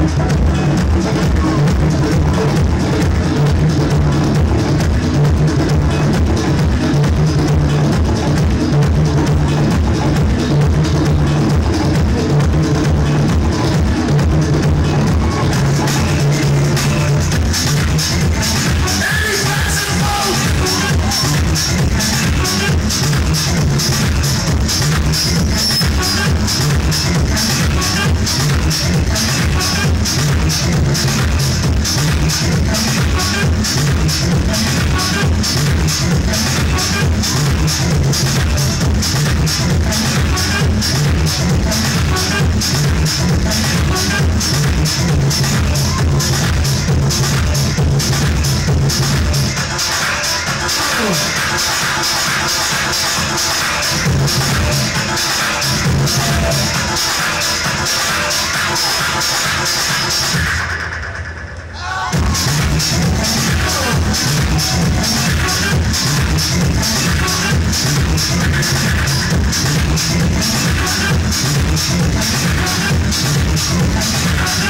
Música I'm sorry.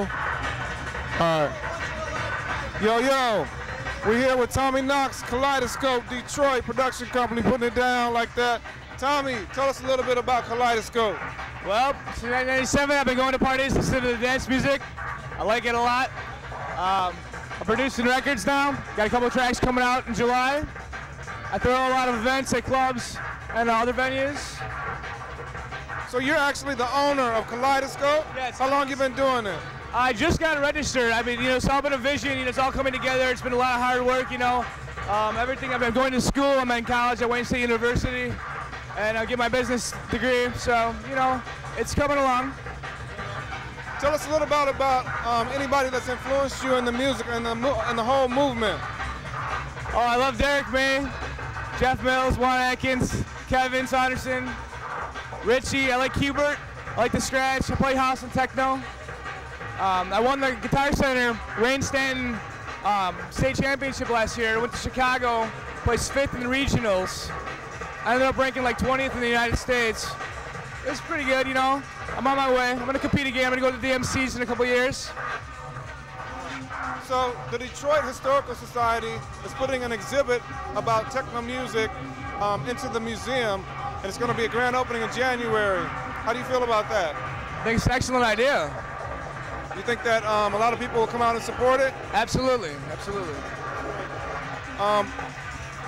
All right. Yo, yo. We're here with Tommy Knocks, Kaleidoscope, Detroit production company, putting it down like that. Tommy, tell us a little bit about Kaleidoscope. Well, since 1997, I've been going to parties, listening to the dance music. I like it a lot. Um, I'm producing records now. Got a couple tracks coming out in July. I throw a lot of events at clubs and other venues. So you're actually the owner of Kaleidoscope? Yes. How long you been doing it? I just got registered. I mean, you know, it's all been a vision. You know, it's all coming together. It's been a lot of hard work. You know, um, everything. I've been going to school. I'm in college at Wayne State University, and I get my business degree. So, you know, it's coming along. Tell us a little bit about um, anybody that's influenced you in the music and the and the whole movement. Oh, I love Derrick May, Jeff Mills, Juan Atkins, Kevin Saunderson, Richie. I like Hubert. I like the scratch. I play house and techno. Um, I won the Guitar Center Rane Stanton um, state championship last year. I went to Chicago, placed fifth in the regionals. I ended up ranking like 20th in the United States. It was pretty good, you know. I'm on my way. I'm gonna compete again. I'm gonna go to the DMCs in a couple years. So the Detroit Historical Society is putting an exhibit about techno music um, into the museum, and it's going to be a grand opening in January. How do you feel about that? I think it's an excellent idea. You think that um, a lot of people will come out and support it? Absolutely, absolutely. Um,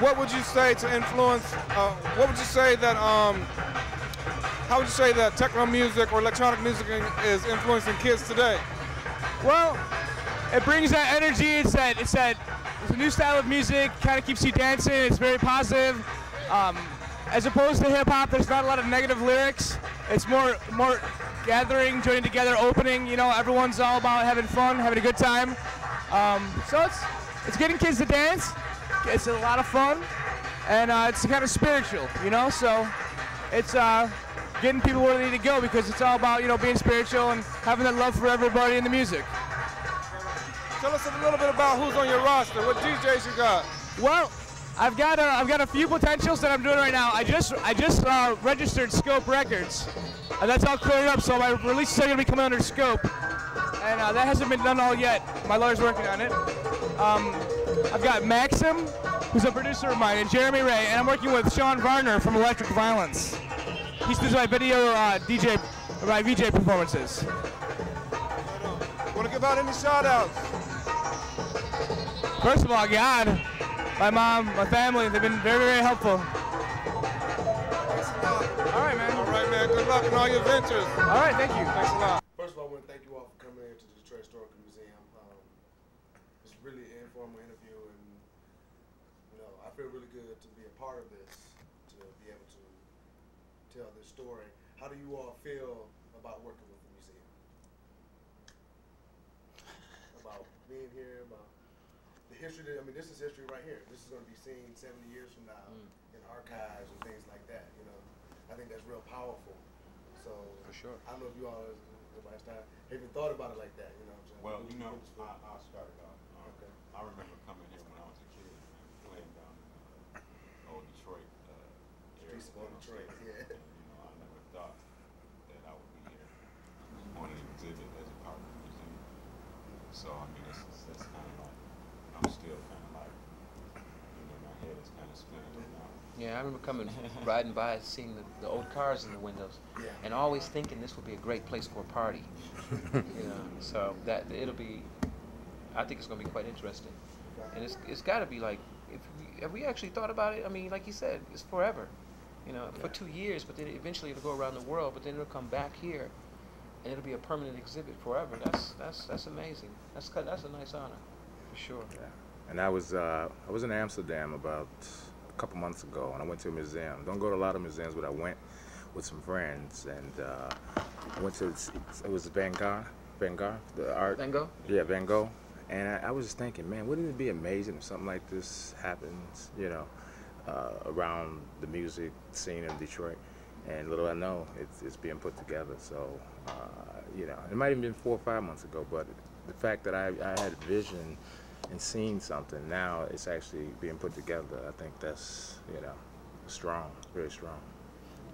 what would you say to influence? Uh, what would you say that? Um, how would you say that techno music or electronic music is influencing kids today? Well, it brings that energy. It's that it's that it's a new style of music. Kind of keeps you dancing. It's very positive. Um, as opposed to hip hop, there's not a lot of negative lyrics. It's more more gathering, joining together, opening. You know, everyone's all about having fun, having a good time. Um, so it's it's getting kids to dance. It's a lot of fun, and uh, it's kind of spiritual. You know, so it's uh, getting people where they need to go because it's all about you know being spiritual and having that love for everybody in the music. Tell us a little bit about who's on your roster. What DJs you got? Well, I've got a, I've got a few potentials that I'm doing right now. I just I just uh, registered Scope Records, and that's all cleared up. So my releases are gonna be coming under Scope, and uh, that hasn't been done all yet. My lawyer's working on it. Um, I've got Maxim, who's a producer of mine, and Jeremy Ray, and I'm working with Sean Varner from Electric Violence. He does my video uh, DJ, my VJ performances. Want to give out any shout outs? First of all, God, my mom, my family, they've been very, very helpful. All right, man. All right, man. Good luck in all your ventures. All right, thank you. Thanks a lot. First of all, I want to thank you all for coming here to the Detroit Historical Museum. Um, it's really an informal interview, and you know, I feel really good to be a part of this, to be able to tell this story. How do you all feel about working with the museum? About being here, about the history. That, I mean, this is history right here. This is going to be seen 70 years from now in archives and things like that. You know, I think that's real powerful. So For sure. I don't know if you all, the last time, have even thought about it like that. You know what I'm saying? Well, you know, think it's for? I, I started off. Um, Okay. I remember coming here when I was a kid and playing down in uh, old Detroit uh, area. Streets of old you know, Detroit, so, yeah. and, you know, I never thought that I would be here on an exhibit as a part of the museum. So I mean, it's, it's, it's kind of like I'm still kind of like, you know, my head is kind of spinning now. Yeah, I remember coming, riding by, seeing the, the old cars in the windows, Yeah. and always thinking this would be a great place for a party. you know, so that it'll be, I think it's going to be quite interesting, and it's it's got to be like, if we, have we actually thought about it? I mean, like you said, it's forever, you know, for two years, but then eventually it'll go around the world, but then it'll come back here, and it'll be a permanent exhibit forever. That's that's that's amazing. That's that's a nice honor, for sure. And I was uh, I was in Amsterdam about a couple months ago, and I went to a museum. Don't go to a lot of museums, but I went with some friends, and uh, I went to it was Van Gogh, Van Gogh, the art. Van Gogh? Yeah, Van Gogh. And I, I was just thinking, man, wouldn't it be amazing if something like this happens, you know, uh, around the music scene in Detroit? And little I know, it's, it's being put together. So, uh, you know, it might have been four or five months ago, but the fact that I, I had a vision and seeing something, now it's actually being put together. I think that's, you know, strong, very strong.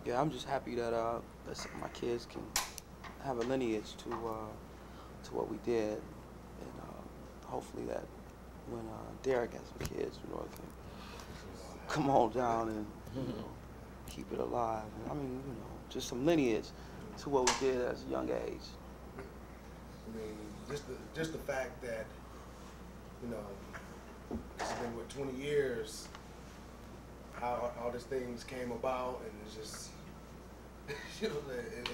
Yeah, I'm just happy that uh that my kids can have a lineage to uh, to what we did, and uh, hopefully that when uh, Derrick has some kids, you know, I can come on down and you know keep it alive. And, I mean, you know, just some lineage to what we did as a young age. I mean, just the just the fact that you know it's been what 20 years how all these things came about, and it's just you know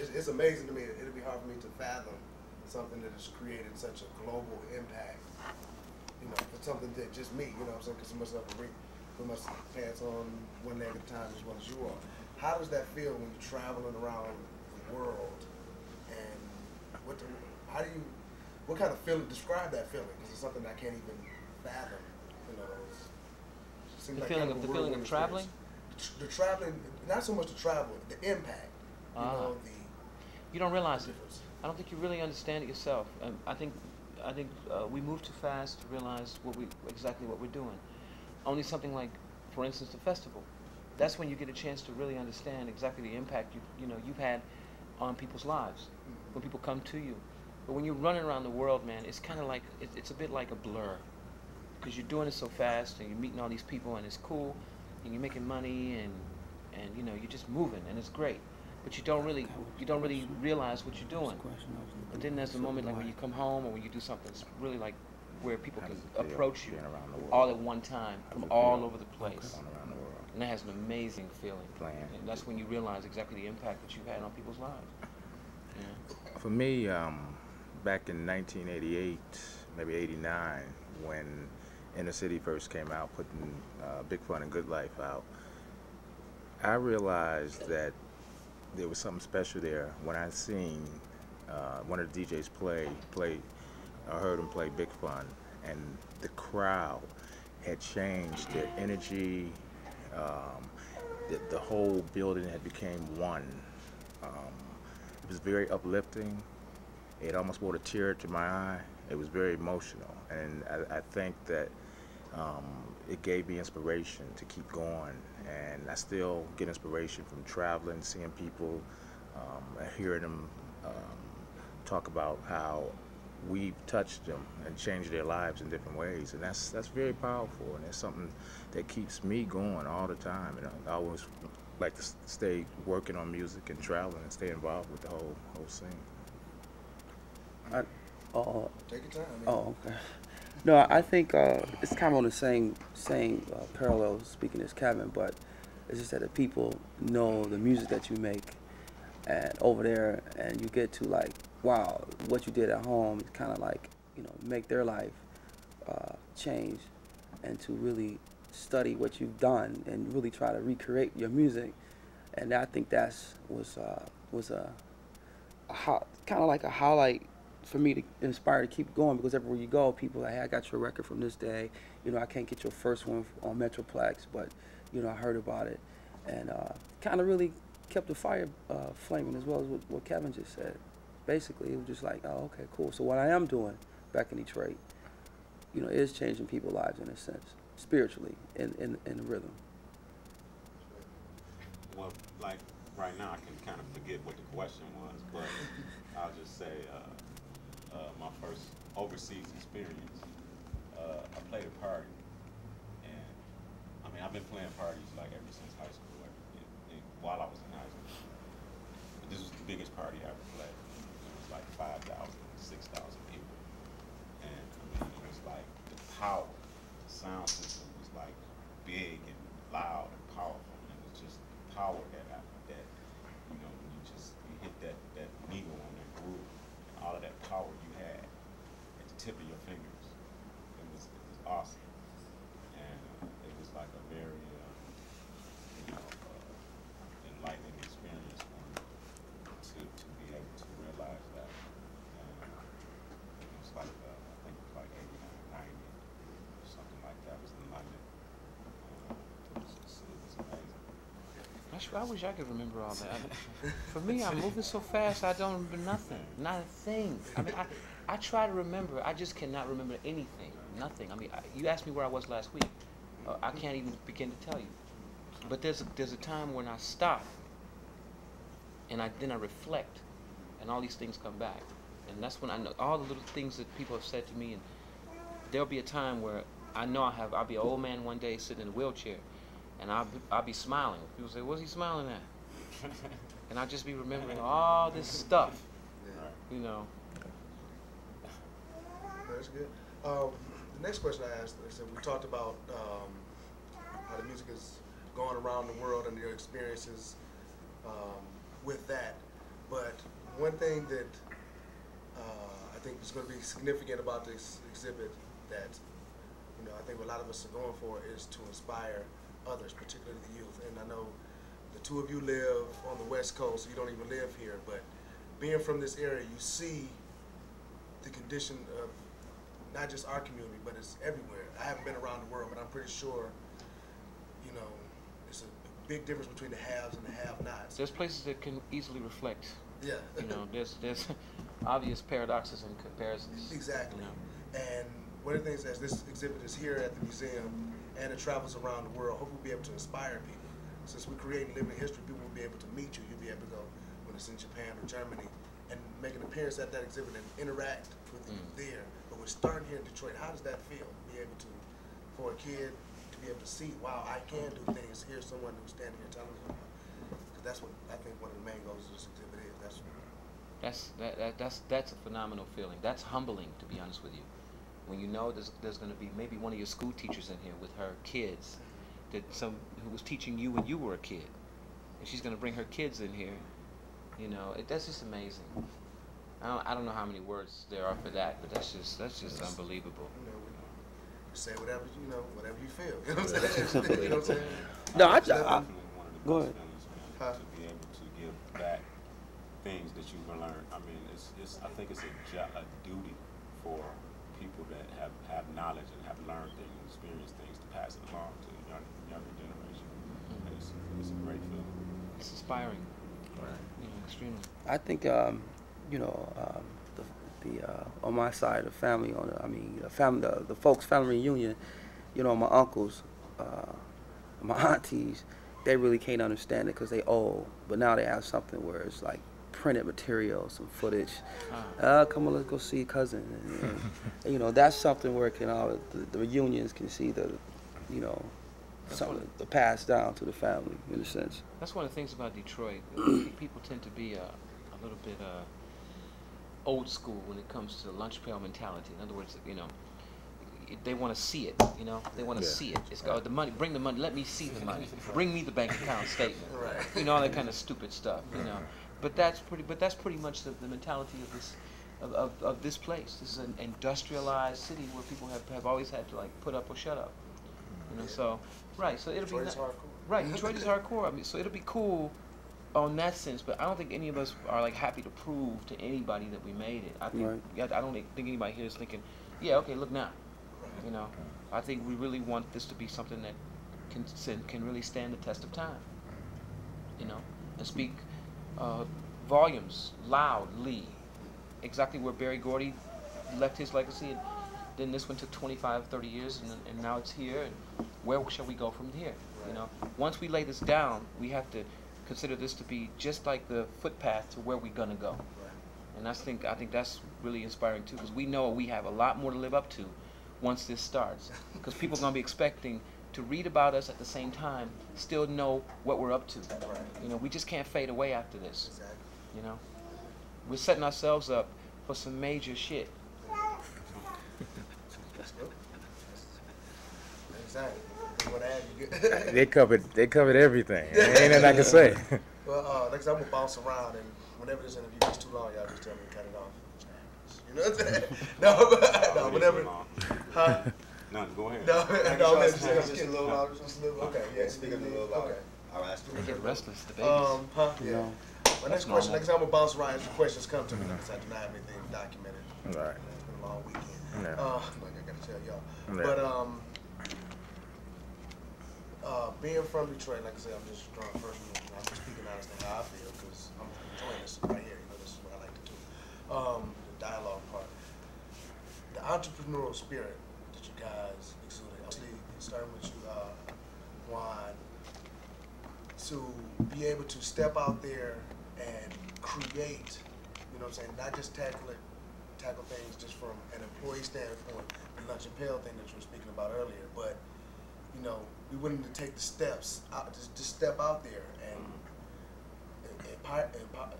it's, it's amazing to me. It'd be hard for me to fathom something that has created such a global impact. You know, for something that just me, you know, I'm saying, because so much stuff I read, put my pants on one leg at a time as well as you are. How does that feel when you're traveling around the world, and what? The, how do you? What kind of feeling? Describe that feeling, because it's something I can't even fathom. You know, it The like feeling kind of- the feeling of traveling? experience. The traveling, not so much the travel, the impact. You Ah. know, the You don't realize it. difference. I don't think you really understand it yourself. Um, I think, I think uh, we move too fast to realize what we exactly what we're doing. Only something like, for instance, the festival. That's when you get a chance to really understand exactly the impact you you know you've had on people's lives when people come to you. But when you're running around the world, man, it's kind of like it, it's a bit like a blur because you're doing it so fast and you're meeting all these people and it's cool and you're making money and and you know you're just moving and it's great. But you don't really you don't really realize what you're doing. But then there's a moment like when you come home or when you do something, it's really like where people can does it feel approach you being around the world? all at one time from all over the place. Going around the world. And that has an amazing feeling. Playing. And that's when you realize exactly the impact that you've had on people's lives. Yeah. For me, um, back in 1988, maybe 89, when Inner City first came out, putting uh, Big Fun and Good Life out, I realized that there was something special there when I seen uh, one of the DJs play, play, I heard him play Big Fun, and the crowd had changed. Their energy, um, the, the whole building had became one. Um, it was very uplifting. It almost brought a tear to my eye. It was very emotional, and I, I think that um, it gave me inspiration to keep going. And I still get inspiration from traveling, seeing people, um, hearing them um, talk about how we've touched them and changed their lives in different ways. And that's that's very powerful, and it's something that keeps me going all the time. And I always like to stay working on music and traveling and stay involved with the whole whole scene. I, oh, Take your time. man. oh, okay. No, I think uh, it's kind of on the same same uh, parallel. Speaking as Kevin, but it's just that the people know the music that you make, and over there, and you get to like, wow, what you did at home, kind of like, you know, make their life uh, change, and to really study what you've done and really try to recreate your music, and I think that's was uh, was a, a kind of like a highlight for me to inspire to keep going because everywhere you go, people like, hey, I got your record from this day. You know, I can't get your first one on Metroplex, but you know, I heard about it, and uh, kind of really kept the fire uh, flaming as well as what, what Kevin just said. Basically, it was just like, oh, okay, cool. So what I am doing back in Detroit, you know, is changing people's lives in a sense, spiritually, in in, in the rhythm. Well, like right now, I can kind of forget what the question was, but I'll just say uh, uh, my first overseas experience. Uh, I played a party, and I mean I've been playing parties like ever since high school, like, in- in- while I was in high school. But this was the biggest party I ever played. It was like 5,000, 6,000 people, and I mean it was like the power, the sound system was like big and loud and powerful, and it was just power that I, that you know when you just you hit that that needle on that groove, and all of that power you had at the tip of your fingers, it was it was awesome, and uh, it was like a very uh, you know uh, enlightening experience for me to to be able to realize that. And it was like uh, I think it was like 89, 90, something like that was in London. Uh, it was just, it was amazing. I, wish I could remember all that. For me, I'm moving so fast, I don't remember nothing, not a thing. I mean, I, I try to remember, I just cannot remember anything, nothing. I mean, I, you asked me where I was last week. Uh, I can't even begin to tell you. But there's a, there's a time when I stop, and I then I reflect, and all these things come back. And that's when I know all the little things that people have said to me, and there'll be a time where I know I have I'll be an old man one day sitting in a wheelchair, and I'll be, I'll be smiling. People say, "What's he smiling at?" and I'll just be remembering all this stuff, you know. That's good. Um, the next question I asked is that we talked about um, how the music is going around the world and your experiences um, with that. But one thing that uh, I think is going to be significant about this exhibit that you know I think a lot of us are going for is to inspire others, particularly the youth. And I know the two of you live on the West Coast, so you don't even live here, but being from this area, you see the condition of not just our community, but it's everywhere. I haven't been around the world, but I'm pretty sure, you know, it's a big difference between the haves and the have-nots. There's places that can easily reflect. Yeah. You know, there's there's obvious paradoxes and comparisons. Exactly. You know. And one of the things as this exhibit is here at the museum and it travels around the world, hopefully we'll be able to inspire people. Since we're creating living history, people will be able to meet you. You'll be able to go when it's in Japan or Germany and make an appearance at that exhibit and interact with you Mm. there. But we're starting here in Detroit. How does that feel? Be able to, for a kid to be able to see, wow, I can do things. Here's someone who's standing here telling me. Because that's what I think one of the main goals of this exhibit is. That's That's that, that that's that's a phenomenal feeling. That's humbling, to be honest with you. When you know there's there's going to be maybe one of your school teachers in here with her kids, that some who was teaching you when you were a kid, and she's going to bring her kids in here. You know, it, that's just amazing. I don't I don't know how many words there are for that, but that's just that's just unbelievable. you know, say whatever you know, whatever you feel. You know what I'm saying? you know what I'm saying? No, I, I, Definitely one go ahead. feelings, Huh? to be able to give back things that you've learned. I mean, it's, it's I think it's a, jo- a duty for people that have, have knowledge and have learned things, and experienced things to pass it along to the young, younger generation. And it's, it's a great feeling. It's inspiring. You know, extremely. I think um, you know um, the, the uh, on my side, the family on the, I mean the family, the, the folks family reunion. You know, my uncles, uh, my aunties, they really can't understand it because they old. But now they have something where it's like printed material, some footage. Ah. Uh, come on, let's go see cousin. And, and, you know, that's something where it can all the, the reunions can see the, you know, That's something what- to pass down to the family in a sense. That's one of the things about Detroit. People tend to be uh, a little bit uh, old school when it comes to the lunch pail mentality. In other words, you know, they want to see it. You know, they want to Yeah. see it. It's got the money. Bring the money. Let me see the money. Bring me the bank account statement. Right. You know all that kind of stupid stuff. You know, but that's pretty. But that's pretty much the, the mentality of this. Of, of, of this place. This is an industrialized city where people have, have always had to like put up or shut up. You know, so right. So it'll Detroit be is ni- Right, Detroit is hardcore. I mean, so it'll be cool on that sense, but I don't think any of us are like happy to prove to anybody that we made it. I think Right. yeah, I don't think anybody here is thinking, yeah, okay, look now. You know, I think we really want this to be something that can can- can really stand the test of time. You know, and speak uh, volumes loudly, exactly where Berry Gordy left his legacy. And then this one took 25, 30 years, and, and now it's here. And where shall we go from here? You know, once we lay this down, we have to consider this to be just like the footpath to where we're gonna go. And I think I think that's really inspiring too, because we know we have a lot more to live up to once this starts. Because people are gonna be expecting to read about us at the same time, still know what we're up to. Right. You know, we just can't fade away after this. Exactly. You know, we're setting ourselves up for some major shit. That's good. Exactly. You want to add? You good? They covered they covered everything. Ain't nothing I can say. Well, uh, like I said, I'm gonna bounce around, and whenever this interview gets too long, y'all just tell me to cut it off. You know what I'm saying? no, but, no, Already whenever. Huh? None, go ahead. No, Can no, I man, just, just, just, just, a little louder, just a little. Okay, yeah, speak a little louder. Okay. I'll ask you. They get restless, the babies. Um, huh? You Yeah. know. My next That's question, normal. like I said, I'm gonna bounce around as the questions come to me. because I do not have anything documented. Right. It's been a long weekend. Yeah. Uh, like I gotta tell y'all. Yeah. But um, uh, being from Detroit, like I said, I'm just drawing personal. I'm just speaking honestly how I feel because I'm enjoying this right here. You know, this is what I like to do. Um, the dialogue part, the entrepreneurial spirit that you guys exuded. Actually, starting with you, uh, Juan, to be able to step out there and create You know what I'm saying? Not just tackle it, tackle things just from an employee standpoint, the lunch and pail thing that you were speaking about earlier, but you know, we willing to take the steps out, just, just step out there and empower, empower,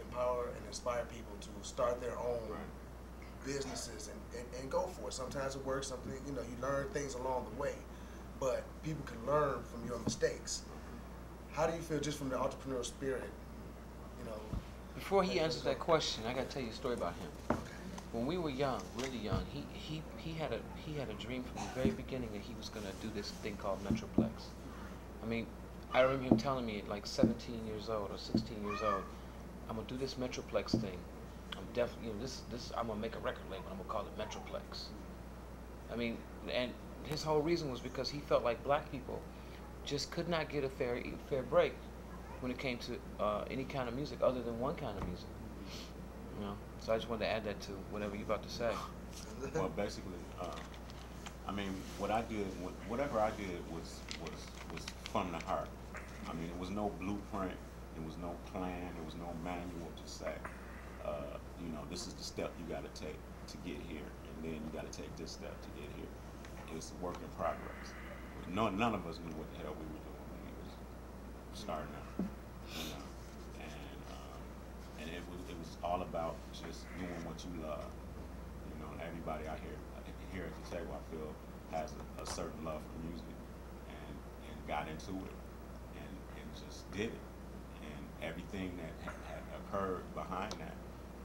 empower and inspire people to start their own businesses and, and, and go for it. Sometimes it works, something, you know, you learn things along the way, but people can learn from your mistakes. How do you feel just from the entrepreneurial spirit, you know? Before he answers that question, I gotta tell you a story about him. Okay. When we were young, really young, he, he, he had a he had a dream from the very beginning that he was gonna do this thing called Metroplex. I mean, I remember him telling me at like 17 years old or 16 years old, I'm gonna do this Metroplex thing. I'm definitely, you know, this this I'm gonna make a record label. I'm gonna call it Metroplex. I mean, and his whole reason was because he felt like black people just could not get a fair fair break when it came to uh, any kind of music other than one kind of music. You know, so I just wanted to add that to whatever you're about to say. Well, basically, uh, I mean, what I did, whatever I did was was was from the heart. I mean, it was no blueprint, there was no plan, there was no manual to say, uh, you know, this is the step you got to take to get here, and then you got to take this step to get here. It's a work in progress. No, none of us knew what the hell we were doing when we was starting out, you know, and um, and it was it was all about just doing what you love. You know, everybody out here here at the table, I feel, has a, a certain love for music, and and got into it, and and just did it, and everything that had occurred behind that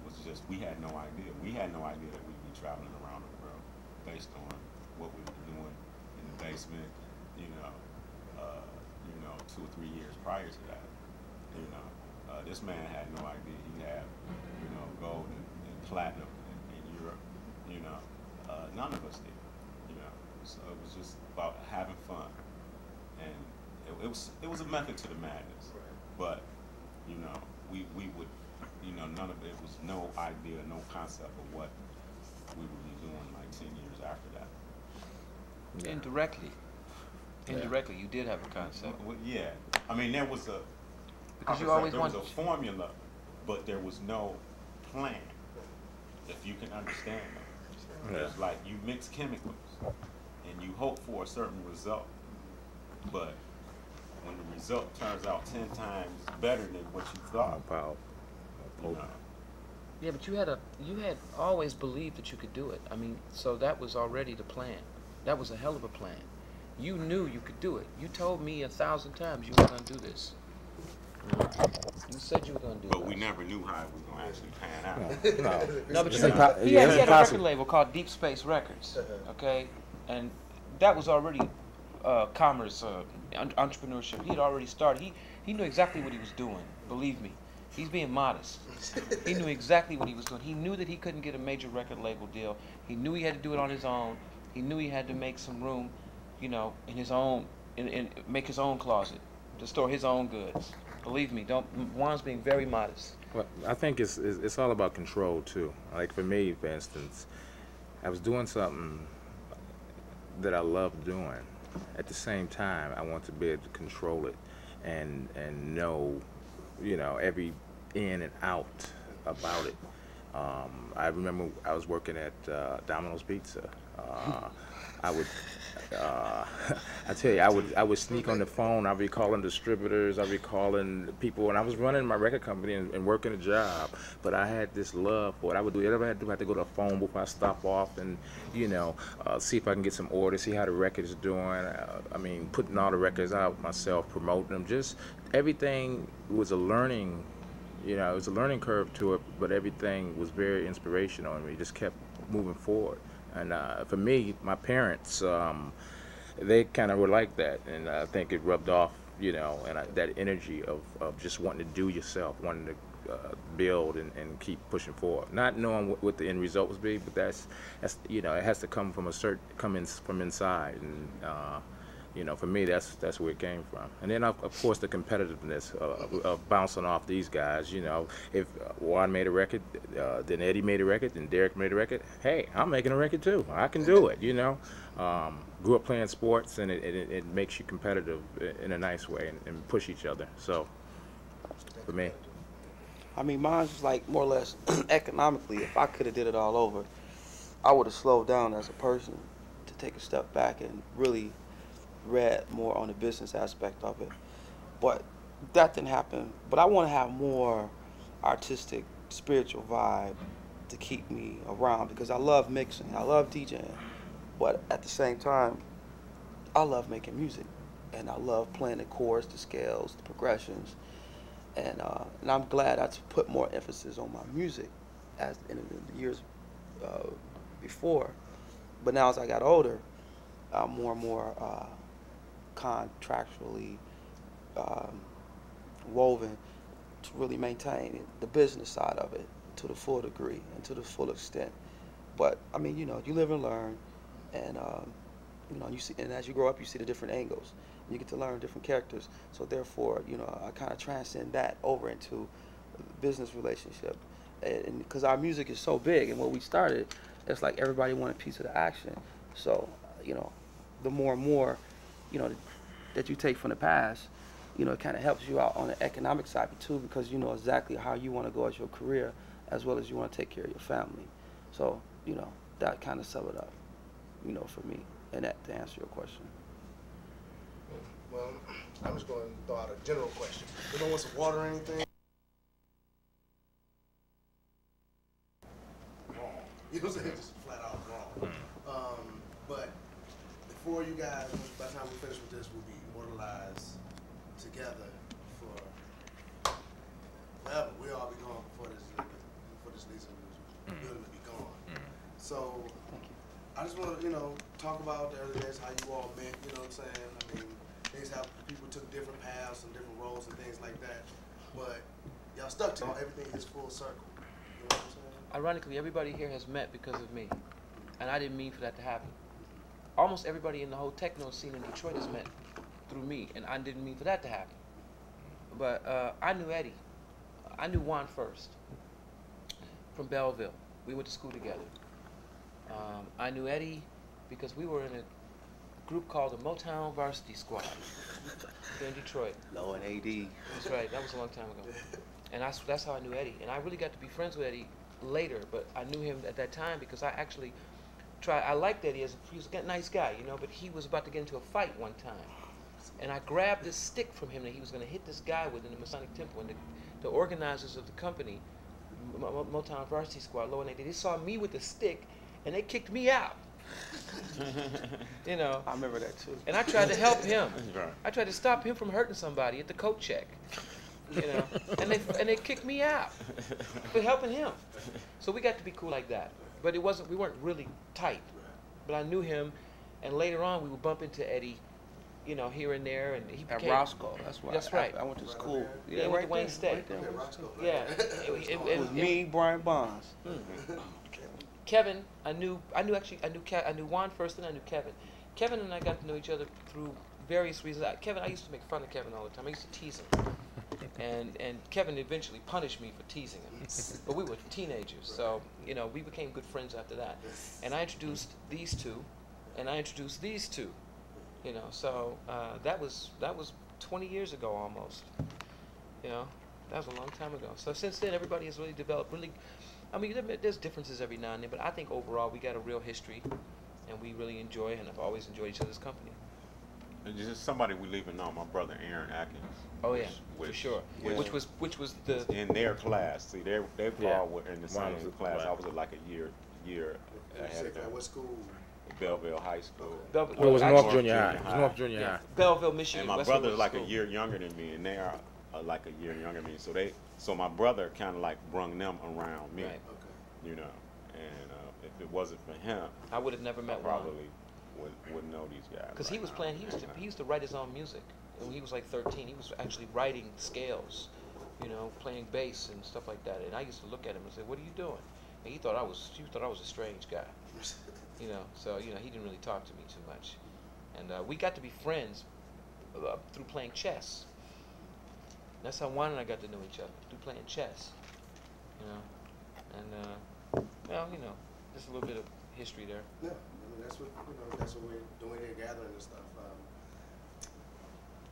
was just we had no idea. We had no idea that we'd be traveling around the world based on what we were doing in the basement. You know, uh, you know, two or three years prior to that. You know, uh, this man had no idea he had, you know, gold and, and platinum in, in Europe. You know, uh, none of us did. You know, so it was just about having fun, and it, it was it was a method to the madness. But you know, we we would, you know, none of it was no idea, no concept of what we would be doing like ten years after that. Yeah. Indirectly, indirectly, you did have a concept. Well, yeah, I mean there was a Because you like I always there was a formula, but there was no plan. If you can understand that, Yeah. it's like you mix chemicals and you hope for a certain result, but when the result turns out ten times better than what you thought, Pow. You know, Yeah, but you had a you had always believed that you could do it. I mean, so that was already the plan. That was a hell of a plan. You knew you could do it. You told me a thousand times you were gonna do this. You said you were gonna do it. but we never knew how it was gonna actually pan out. No. No, but It's you, impo- he, yeah, had, he had a record label called Deep Space Records, okay, and that was already uh, commerce, uh, entrepreneurship. He had already started. He he knew exactly what he was doing. Believe me, he's being modest. He knew exactly what he was doing. He knew that he couldn't get a major record label deal. He knew he had to do it on his own. He knew he had to make some room, you know, in his own, in, in make his own closet to store his own goods. Believe me, don't. Juan's being very modest. Well, I think it's, it's all about control too. Like for me, for instance, I was doing something that I love doing. At the same time, I want to be able to control it and and know, you know, every in and out about it. Um, I remember I was working at uh, Domino's Pizza. Uh, I would, uh, I tell you, I would I would sneak on the phone. I'd be calling distributors. I'd be calling people, and I was running my record company and, and working a job. But I had this love for it. I would do whatever I had to do. I had to go to a phone before I stop off and, you know, uh, see if I can get some orders, see how the record is doing. Uh, I mean, putting all the records out myself, promoting them. Just everything was a learning you know, it was a learning curve to it, but everything was very inspirational, and we just kept moving forward. And uh, for me, my parents, um, they kind of were like that, and I think it rubbed off, you know, and I, that energy of, of just wanting to do yourself, wanting to uh, build and, and keep pushing forward, not knowing what, what the end result was be, but that's that's you know, it has to come from a certain come in from inside, and uh, you know, for me, that's that's where it came from. And then, of, of course, the competitiveness of, of bouncing off these guys. You know, if Juan made a record, uh, then Eddie made a record, then Derrick made a record. Hey, I'm making a record too. I can do it. You know, um, grew up playing sports, and it, it, it makes you competitive in a nice way and, and push each other. So, for me, I mean, mine's was like more or less economically. If I could have did it all over, I would have slowed down as a person to take a step back and really read more on the business aspect of it. But that didn't happen. But I want to have more artistic, spiritual vibe to keep me around because I love mixing, I love DJing, but at the same time, I love making music, and I love playing the chords, the scales, the progressions, and uh, and I'm glad I put more emphasis on my music as in the years uh, before, but now as I got older, I'm more and more uh, contractually um, woven to really maintain the business side of it to the full degree and to the full extent. But I mean, you know, you live and learn, and um, you know, you see, and as you grow up, you see the different angles. You get to learn different characters. So therefore, you know, I kind of transcend that over into business relationship, and because our music is so big, and when we started, it's like everybody wanted a piece of the action. So, you know, the more and more, you know, that you take from the past, you know, it kind of helps you out on the economic side too, because you know exactly how you want to go as your career, as well as you want to take care of your family. So, you know, that kind of sum it up, you know, for me, and that to answer your question. Well, I'm just going to throw out a general question. You don't want some water or anything? Wrong. You know what I'm saying? Just flat out wrong. Um, but before you guys, by the time we finish with this, we'll be immortalized together for forever. We'll all be gone before this before this leads building to be gone. So I just want to, you know, talk about the early days, how you all met, you know what I'm saying? I mean, things how people took different paths and different roles and things like that. But y'all stuck to it. Everything is full circle. You know what I'm saying? Ironically, everybody here has met because of me, and I didn't mean for that to happen. Almost everybody in the whole techno scene in Detroit has met through me, and I didn't mean for that to happen. But uh, I knew Eddie. I knew Juan first from Belleville. We went to school together. Um, I knew Eddie because we were in a group called the Motown Varsity Squad in Detroit. Low and AD. That's right. That was a long time ago. And that's that's how I knew Eddie. And I really got to be friends with Eddie later, but I knew him at that time because I actually tried. I liked Eddie as a, he was a nice guy, you know. But he was about to get into a fight one time, and I grabbed this stick from him that he was going to hit this guy with in the Masonic Temple. And the, the organizers of the company, M- M- Motown Varsity Squad, Low and AD, they saw me with the stick, and they kicked me out. you know. I remember that too. And I tried to help him. Right. I tried to stop him from hurting somebody at the coat check. You know, and they and they kicked me out for helping him. So we got to be cool like that. But it wasn't. We weren't really tight. But I knew him, and later on we would bump into Eddie, you know, here and there, and he At. Roscoe. That's right. That's right. I, I went to school. Yeah, went to Wayne there, State. Right there. Yeah, Roscoe. Yeah. It, it- It it- was it- me, Brian Bonds. Kevin, I knew, I knew actually, I knew, Ke- I knew Juan first, and I knew Kevin. Kevin and I got to know each other through various reasons. I, Kevin, I used to make fun of Kevin all the time. I used to tease him, and and Kevin eventually punished me for teasing him. But we were teenagers, so you know we became good friends after that. And I introduced these two, and I introduced these two. You know, so uh, that was that was 20 years ago almost. You know, that was a long time ago. So since then, everybody has really developed. Really, I mean, there's differences every now and then, but I think overall we got a real history, and we really enjoy and have always enjoyed each other's company. And just somebody we leaving on, my brother Aaron Atkins. Oh yeah, which- for sure. which- Which was which was the in their class. See, they they Yeah. all were in the same was class. right. I was at like a year year ahead Sick, of them. what school? Belleville High School. Bel- Well, it was North North Junior Junior High. It was North Junior yeah, High. Belleville, Michigan. And my Westwood brother's like a year younger than me, and they are uh, like a year younger than me. So they, so my brother kind of like brung them around me, Right. Okay. you know. And uh, if it wasn't for him, I would have never met Juan. probably would wouldn't know these guys. Because right he was now. playing, he used to he used to write his own music. And when he was like 13, he was actually writing scales, you know, playing bass and stuff like that. And I used to look at him and say, "What are you doing?" And he thought I was he thought I was a strange guy, you know. So you know, he didn't really talk to me too much. And uh, we got to be friends uh, through playing chess. That's how Juan and I got to know each other through playing chess, you know. And uh, well, you know, just a little bit of history there. Yeah, I mean that's what you know. That's what we're doing here, gathering and stuff. Um,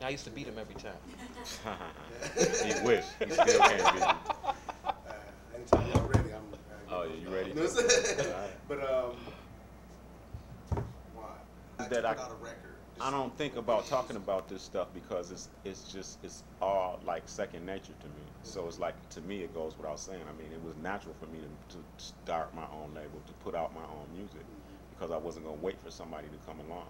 I used to beat him every time. he wish he still can't be. know what I'm saying? Right. But um, why? Like That I- put out a record. I don't think about talking about this stuff because it's it's just it's all like second nature to me. So it's like to me it goes without saying. I mean, it was natural for me to, to start my own label, to put out my own music, because I wasn't gonna wait for somebody to come along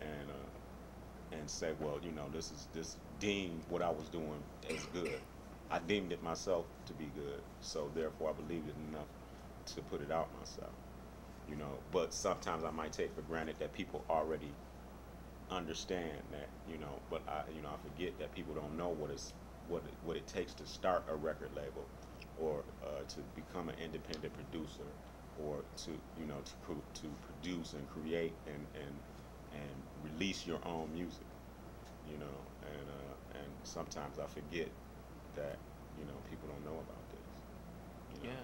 and uh, and say, well, you know, this is this deemed what I was doing as good. I deemed it myself to be good, so therefore I believed it enough to put it out myself. You know, but sometimes I might take for granted that people already understand that, you know, but I, you know, I forget that people don't know what it's what it, what it takes to start a record label, or uh, to become an independent producer, or to you know to pro- to produce and create and and and release your own music, you know, and uh, and sometimes I forget that you know people don't know about this. You know?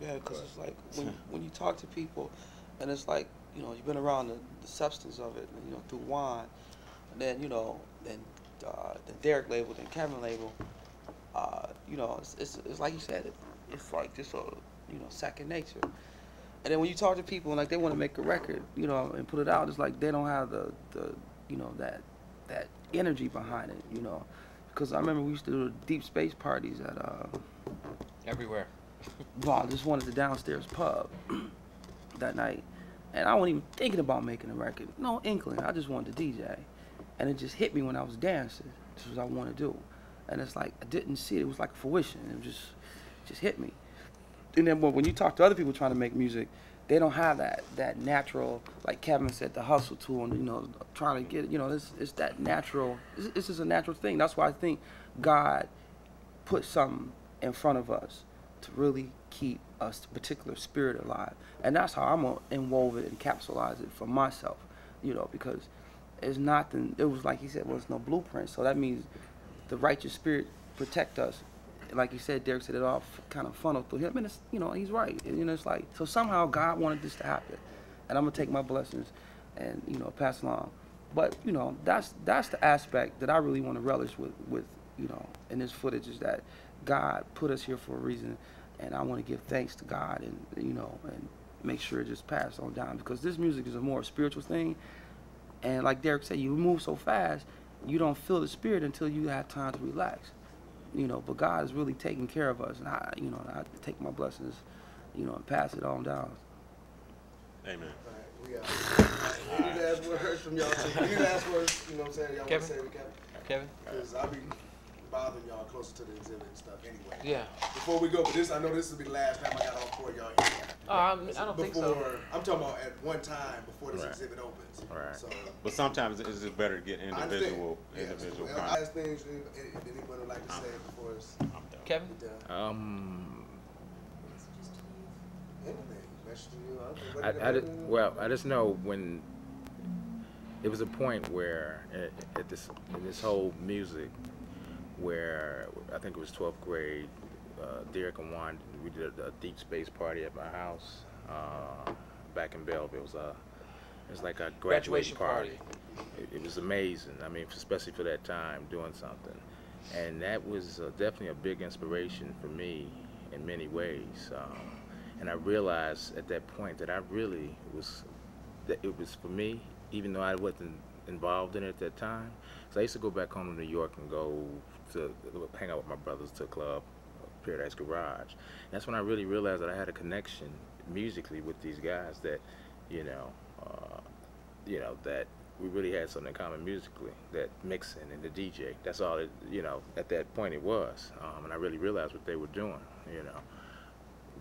Yeah, because it's like when when you talk to people, and it's like you know you've been around the, the substance of it, you know through Juan, and then you know then uh, the Derrick label, then Kevin label, uh, you know it's, it's it's like you said, it, it's like just a you know second nature. And then when you talk to people and like they want to make a record, you know, and put it out, it's like they don't have the the you know that that energy behind it, you know. Because I remember we used to do deep space parties at uh, Everywhere. Well, I just wanted the downstairs pub that night. And I wasn't even thinking about making a record. No inkling. I just wanted to DJ. And it just hit me when I was dancing. This is what I want to do. And it's like, I didn't see it. It was like a fruition. It just, just hit me. And then when you talk to other people trying to make music, they don't have that, that natural, like Kevin said, the hustle tool and, you know, trying to get, you know, it's, it's that natural, it's, it's just a natural thing. That's why I think God put something in front of us to really keep a s- particular spirit alive. And that's how I'm gonna involve it and capsulize it for myself, you know, because it's nothing, it was like he said, well, it's no blueprint. So that means the righteous spirit protect us. Like you said, Derrick said it all kind of funneled through him. And it's, you know, he's right. And, you know, it's like, so somehow God wanted this to happen. And I'm gonna take my blessings and, you know, pass along. But, you know, that's that's the aspect that I really want to relish with, with, you know, in this footage is that God put us here for a reason, and I want to give thanks to God and you know and make sure it just passed on down because this music is a more spiritual thing, and like Derrick said, you move so fast, you don't feel the spirit until you have time to relax, you know. But God is really taking care of us, and I you know I take my blessings, you know, and pass it on down. Amen. Alright, we got. We need to ask words from y'all too. We need to ask words. You know what I'm saying? Y'all want Kevin? to say it, Kevin? Kevin? Because I'll be bothering y'all closer to the exhibit and stuff anyway. Yeah. Before we go, but this I know this will be the last time I got all four of y'all here. Oh, I'm, I don't think before, so. I'm talking about at one time before this Right. exhibit opens. Right. So But sometimes it's just better to get I understand. individual Yeah, individual so, last things any- any- anybody would like to say before it's I'm done. Kevin? Um, Anything. Message you. I don't I, what I you- just, well, I just know when it was a point where at, at this in this whole music, where I think it was 12th grade, uh, Derrick and Juan, we did a, deep space party at my house uh, back in Belleville. It was a, it was like a graduation, Graduation party. It, it was amazing. I mean, especially for that time, doing something, and that was uh, definitely a big inspiration for me in many ways. Um, and I realized at that point that I really was that it was for me, even though I wasn't involved in it at that time. So I used to go back home to New York and go to hang out with my brothers to a club, Paradise Garage. That's when I really realized that I had a connection musically with these guys that, you know, uh, you know that we really had something in common musically. That mixing and the DJ. That's all it, you know. At that point, it was, um, and I really realized what they were doing. You know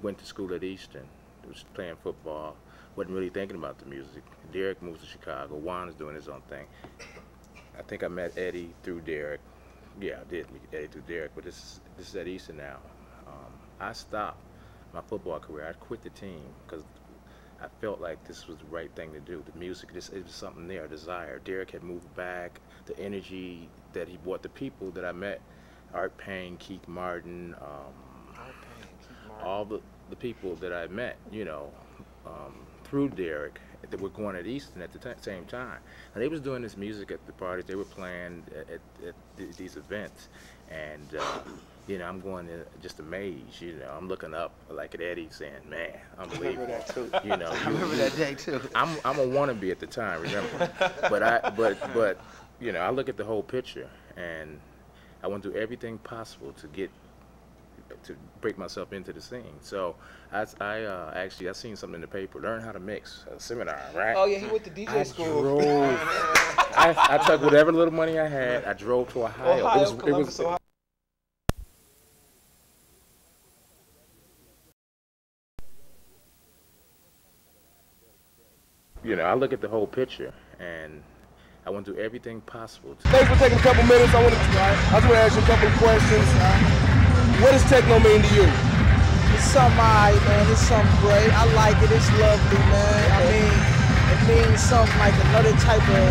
went to school at Eastern, was playing football, wasn't really thinking about the music. Derrick moves to Chicago. Juan is doing his own thing. I think I met Eddie through Derrick. Yeah, I did meet Eddie through Derrick, but this is, this is at Eastern now. Um, I stopped my football career. I quit the team because I felt like this was the right thing to do. The music, this it was something there, a desire. Derrick had moved back. The energy that he brought, the people that I met, Art Payne, Keith Martin, um, all the, the people that I met, you know, um, through Derrick that were going at Eastern at the t- same time. And they was doing this music at the parties. They were playing at, at, at th- these events. And uh, you know, I'm going to just amazed. You know, I'm looking up like at Eddie saying, "Man, I unbelievable." remember that too. You know, I remember that day too. I'm I'm a wannabe at the time, remember? but I but but you know, I look at the whole picture and I want to do everything possible to get to break myself into the scene. So I, I uh, actually I seen something in the paper, learn how to mix, a seminar, right? Oh yeah, he went to DJ I school. drove. I, I took whatever little money I had. I drove to Ohio. Ohio, it was, it was, Ohio. you know, I look at the whole picture and I want to do everything possible to Thanks for taking a couple minutes. I want to, I just want to ask you a couple of questions. What does techno mean to you? It's something alright, man. It's something great. I like it. It's lovely, man. I mean, it means something like another type of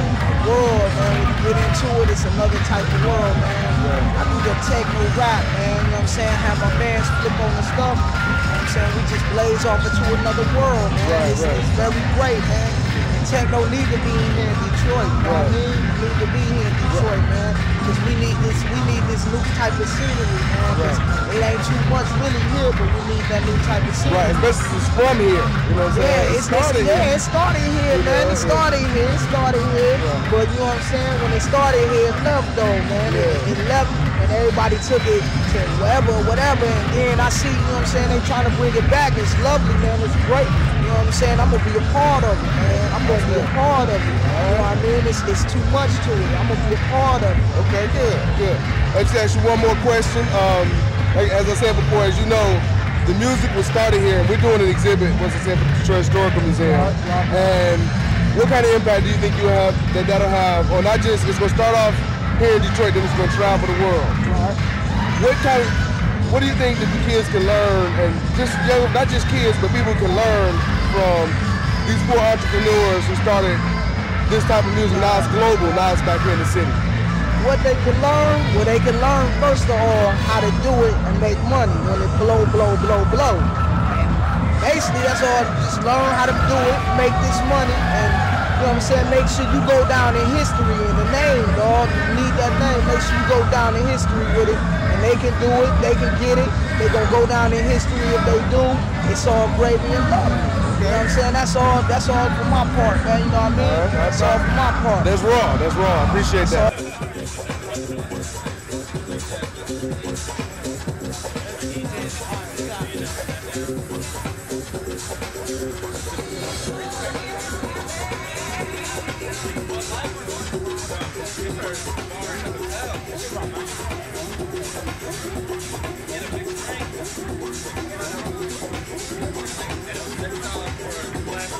world, man. When you get into it, it's another type of world, man. I do the techno rap, man. You know what I'm saying? Have my bands flip on the stuff. You know what I'm saying? We just blaze off into another world, man. Right, it's, right. it's very great, man. And techno need to be here in Detroit, you know what I mean? Need to be here in Detroit, man. Because we need this, we need this new type of scenery, man. 'Cause it ain't too much really here, but we need that new type of scenery. Right, especially it's from here. You know what I'm saying? Yeah, it's, it's, yeah, it started here, You man. It started here, it started here. But you know what I'm saying? When it started here, it left though, man. It, it left and everybody took it to wherever, whatever. And then I see, you know what I'm saying, they trying to bring it back. It's lovely, man. It's great. Know what I'm saying? I'm gonna be a part of it, man. I'm gonna be a part of it. You know what I mean? It's, it's too much to it. I'm gonna be a part of it. Okay, good, good. Let's ask you one more question. Um, like, as I said before, as you know, the music was started here, and we're doing an exhibit, what's it said, for the Detroit Historical Museum. And what kind of impact do you think you have that that'll have, or not just, it's going to start off here in Detroit, then it's going to travel the world. What kind of, what do you think that the kids can learn, and just young, not just kids, but people can learn from these four entrepreneurs who started this type of music. Now it's global, now it's back here in the city. what they can learn, well, they can learn first of all how to do it and make money when it blow, blow, blow, blow. Basically, that's all. Just learn how to do it, make this money, and you know what I'm saying. Make sure you go down in history in the name, dog. You need that name. Make sure you go down in history with it, and they can do it. They can get it. They gonna go down in history if they do. It's all gravy and love know what I'm saying? That's all that's all for my part, man. You know what I mean? All right, that's, all for my part. That's raw, that's raw. I appreciate that.